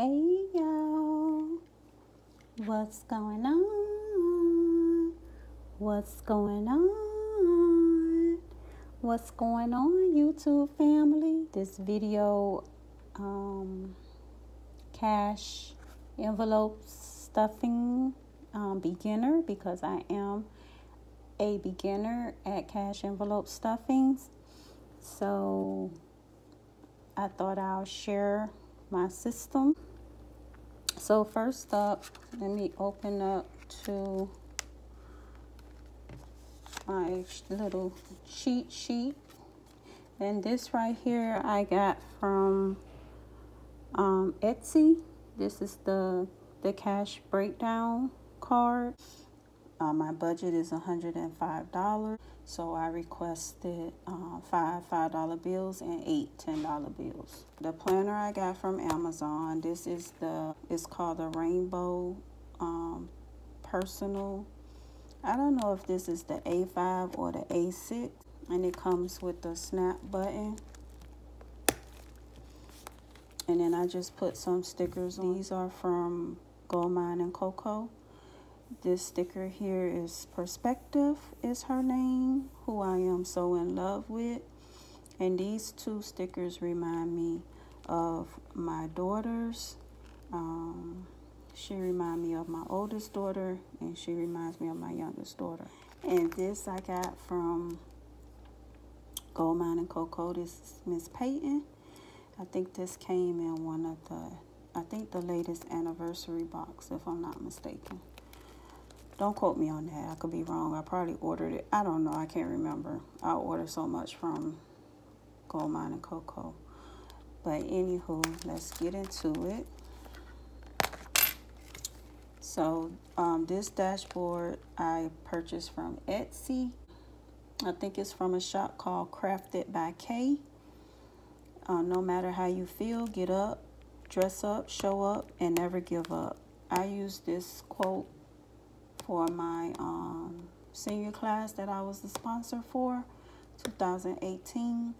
Hey y'all, what's going on? What's going on? What's going on, YouTube family? This video, um, cash envelope stuffing um, beginner because I am a beginner at cash envelope stuffings. So I thought I'll share my system. So first up, let me open up to my little cheat sheet. And this right here I got from um, Etsy. This is the, the cash breakdown card. Uh, my budget is $105. So I requested uh, five $5 bills and eight $10 bills. The planner I got from Amazon, this is the, it's called the Rainbow um, Personal. I don't know if this is the A5 or the A6. And it comes with the snap button. And then I just put some stickers. These are from Goldmine and Coco. This sticker here is Perspective is her name, who I am so in love with. And these two stickers remind me of my daughters. Um, she reminds me of my oldest daughter, and she reminds me of my youngest daughter. And this I got from Goldmine and Coco. This is Miss Peyton. I think this came in one of the, I think the latest anniversary box, if I'm not mistaken. Don't quote me on that. I could be wrong. I probably ordered it. I don't know. I can't remember. I ordered so much from Goldmine and Coco. But anywho, let's get into it. So um, this dashboard I purchased from Etsy. I think it's from a shop called Crafted by K. Uh, no matter how you feel, get up, dress up, show up, and never give up. I use this quote for my um, senior class that I was the sponsor for, 2018.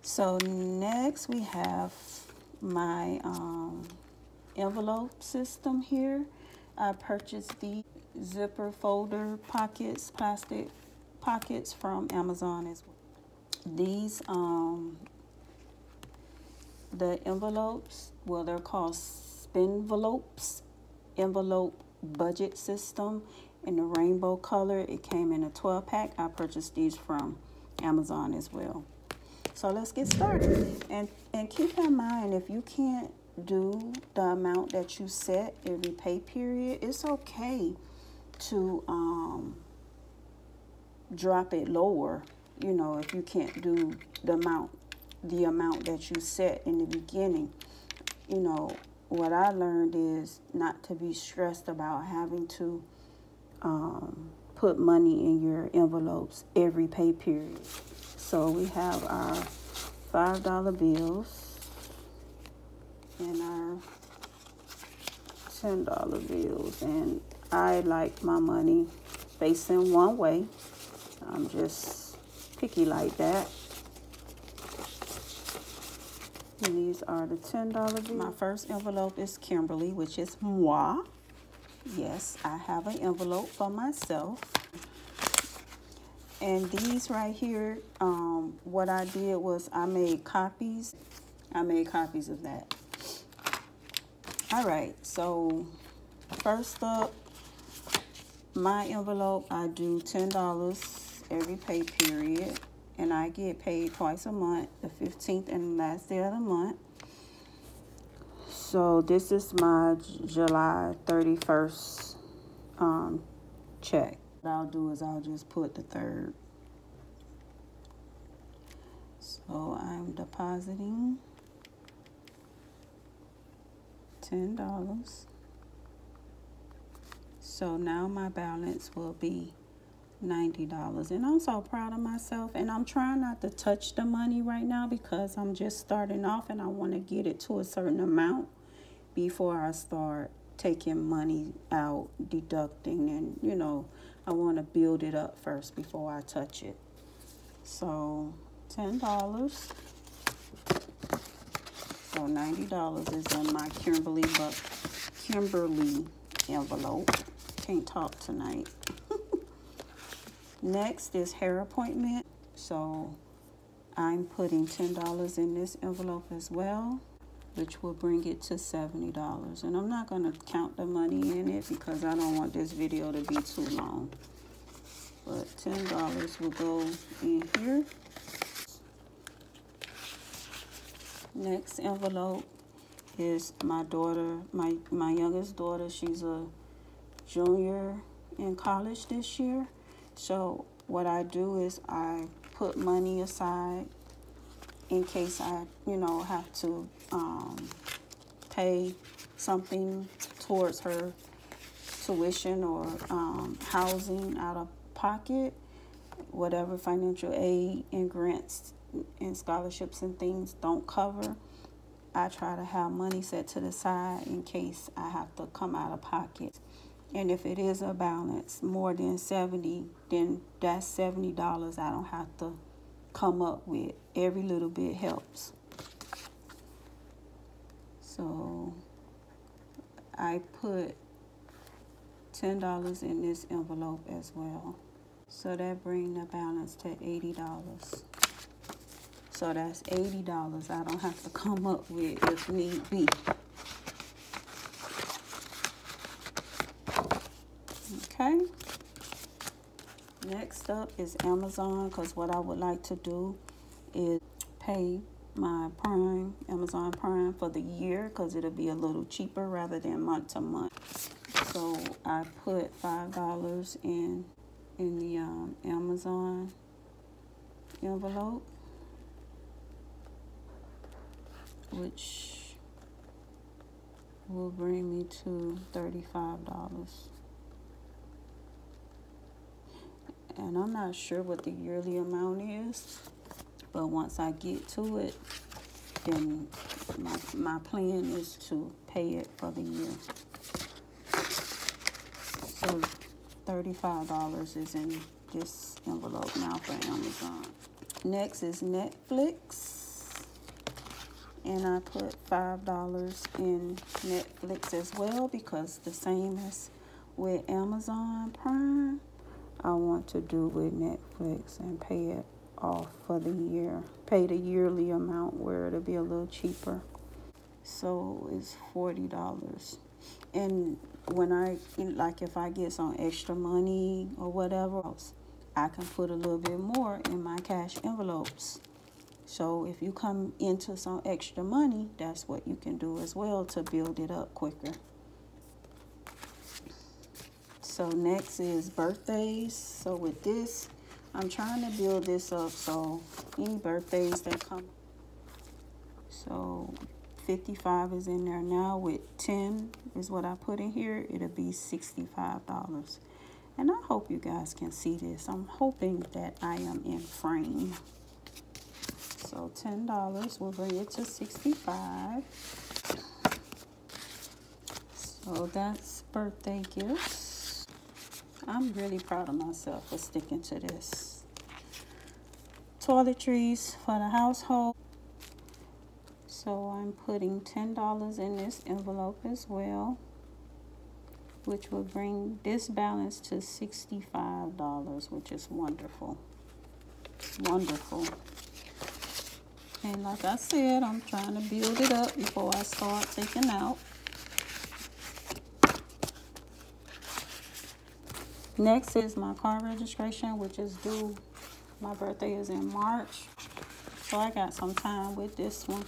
So next we have my um, envelope system here. I purchased the zipper folder pockets, plastic pockets from Amazon as well. These, um, the envelopes, well, they're called SpendVelopes envelope budget system in the rainbow color. It came in a 12 pack. I purchased these from Amazon as well. So let's get started. And, and keep in mind, if you can't do the amount that you set every pay period, it's okay to um, drop it lower, you know, if you can't do the amount, the amount that you set in the beginning. You know, what I learned is not to be stressed about having to um, put money in your envelopes every pay period. So we have our $5 bills and our $10 bills. And I like my money facing one way. I'm just picky like that. And these are the $10 bills. My first envelope is Kimberly, which is moi. Yes, I have an envelope for myself. And these right here, um, what I did was I made copies. I made copies of that. All right, so first up, my envelope, I do $10 every pay period and I get paid twice a month, the 15th and the last day of the month. So this is my July 31st um, check. What I'll do is I'll just put the third. So I'm depositing $10. So now my balance will be $90 and I'm so proud of myself and I'm trying not to touch the money right now because I'm just starting off and I want to get it to a certain amount before I start taking money out deducting and you know I want to build it up first before I touch it so $10 so So $90 is in my Kimberly but Kimberly envelope. Can't talk tonight. Next is hair appointment. So I'm putting $10 in this envelope as well, which will bring it to $70. And I'm not going to count the money in it because I don't want this video to be too long. But $10 will go in here. Next envelope is my daughter, my, my youngest daughter. She's a junior in college this year. So what I do is I put money aside in case I, you know, have to um, pay something towards her tuition or um, housing out of pocket, whatever financial aid and grants and scholarships and things don't cover. I try to have money set to the side in case I have to come out of pocket. And if it is a balance more than 70, then that's $70 I don't have to come up with. Every little bit helps. So I put $10 in this envelope as well. So that brings the balance to $80. So that's $80 I don't have to come up with if need be. Okay. Next up is Amazon because what I would like to do is pay my Prime, Amazon Prime for the year because it'll be a little cheaper rather than month to month. So I put $5 in, in the um, Amazon envelope, which will bring me to $35. And I'm not sure what the yearly amount is but once I get to it then my, my plan is to pay it for the year. So $35 is in this envelope now for Amazon. Next is Netflix. And I put $5 in Netflix as well because the same as with Amazon Prime I want to do with Netflix and pay it off for the year. Pay the yearly amount where it'll be a little cheaper. So it's $40. And when I, like if I get some extra money or whatever else, I can put a little bit more in my cash envelopes. So if you come into some extra money, that's what you can do as well to build it up quicker. So next is birthdays. So with this, I'm trying to build this up so any birthdays that come. So 55 is in there now with 10 is what I put in here. It'll be $65. And I hope you guys can see this. I'm hoping that I am in frame. So $10 will bring it to 65 So that's birthday gifts. I'm really proud of myself for sticking to this. Toiletries for the household. So I'm putting $10 in this envelope as well, which will bring this balance to $65, which is wonderful. Wonderful. And like I said, I'm trying to build it up before I start taking out. Next is my car registration, which is due. My birthday is in March. So I got some time with this one.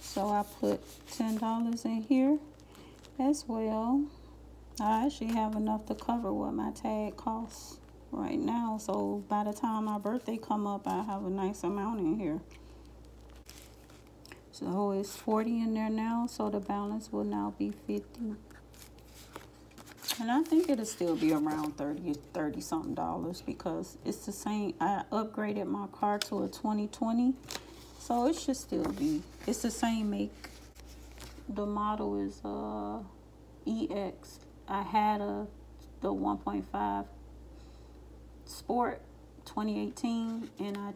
So I put $10 in here as well. I actually have enough to cover what my tag costs right now. So by the time my birthday come up, I have a nice amount in here. So it's 40 in there now. So the balance will now be 50. And I think it'll still be around 30, 30 something dollars because it's the same. I upgraded my car to a 2020. So it should still be. It's the same make. The model is uh, EX. I had a the 1.5 Sport 2018 and I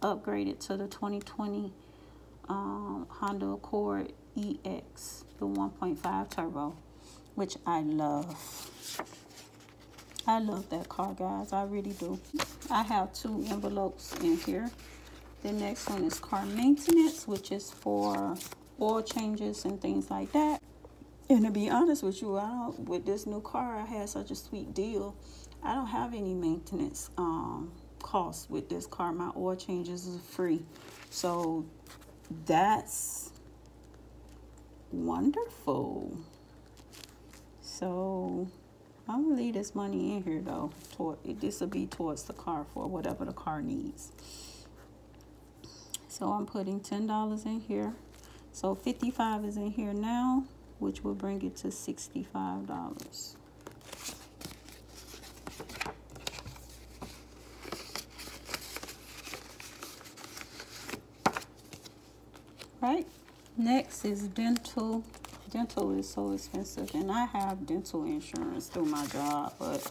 upgraded to the 2020 um, Honda Accord EX, the 1.5 turbo, which I love. I love that car, guys. I really do. I have two envelopes in here. The next one is car maintenance, which is for oil changes and things like that. And to be honest with you, I don't, with this new car, I had such a sweet deal. I don't have any maintenance um, costs with this car. My oil changes is free. So that's wonderful. So I'm gonna leave this money in here though. This will be towards the car for whatever the car needs. So I'm putting ten dollars in here. So 55 is in here now, which will bring it to $65. Right, next is dental. Dental is so expensive, and I have dental insurance through my job, but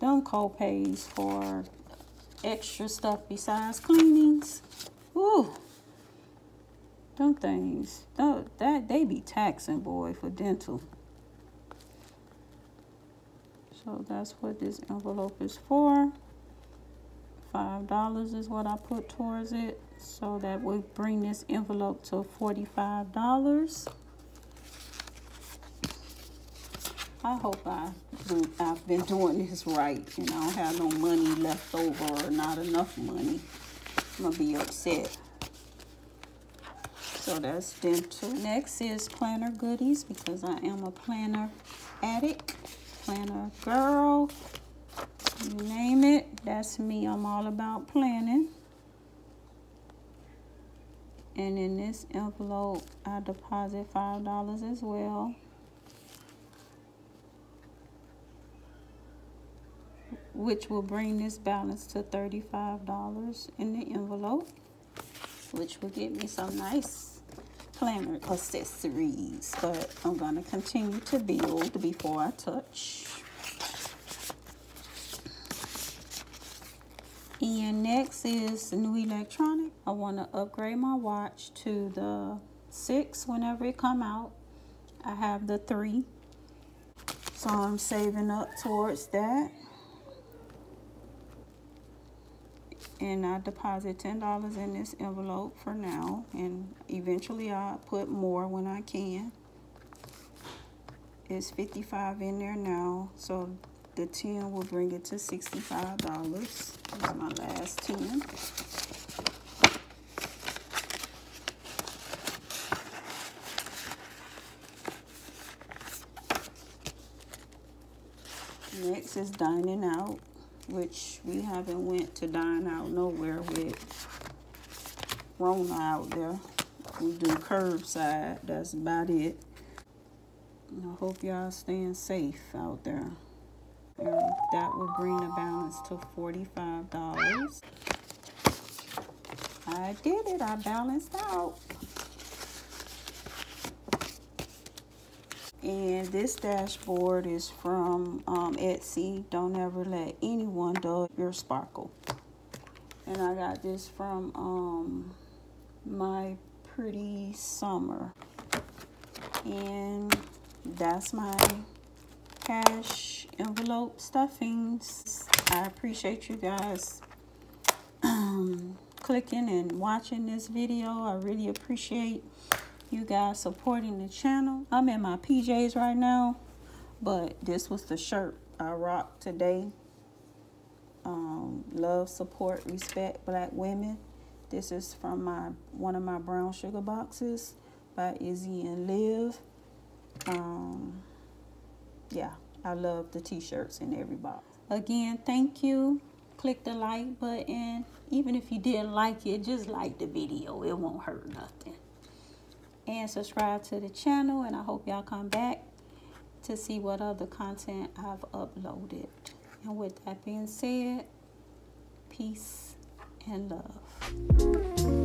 them co-pays for extra stuff besides cleanings, ooh, them things, that, that they be taxing, boy, for dental. So that's what this envelope is for. Five dollars is what I put towards it. So that would bring this envelope to forty-five dollars. I hope I I've been doing this right and I don't have no money left over or not enough money. I'm gonna be upset. So that's dental. Next is planner goodies because I am a planner addict, planner girl, you name it. That's me. I'm all about planning. And in this envelope, I deposit $5 as well. Which will bring this balance to $35 in the envelope. Which will get me some nice planner accessories, but I'm going to continue to build before I touch. And next is new electronic. I want to upgrade my watch to the 6 whenever it come out. I have the 3. So I'm saving up towards that. and I deposit $10 in this envelope for now and eventually I'll put more when I can. It's 55 in there now so the 10 will bring it to $65. This is my last 10. Next is dining out which we haven't went to dine out nowhere with Rona out there. We do curbside. That's about it. I hope y'all staying safe out there. And that will bring the balance to $45. I did it. I balanced out. And this dashboard is from um, Etsy. Don't ever let anyone dull your sparkle. And I got this from um, My Pretty Summer. And that's my cash envelope stuffings. I appreciate you guys um, clicking and watching this video. I really appreciate you guys supporting the channel. I'm in my PJs right now, but this was the shirt I rocked today. Um, love, support, respect black women. This is from my one of my brown sugar boxes by Izzy and Liv. Um, yeah, I love the t-shirts in every box. Again, thank you. Click the like button. Even if you didn't like it, just like the video. It won't hurt nothing and subscribe to the channel and I hope y'all come back to see what other content I've uploaded. And with that being said, peace and love.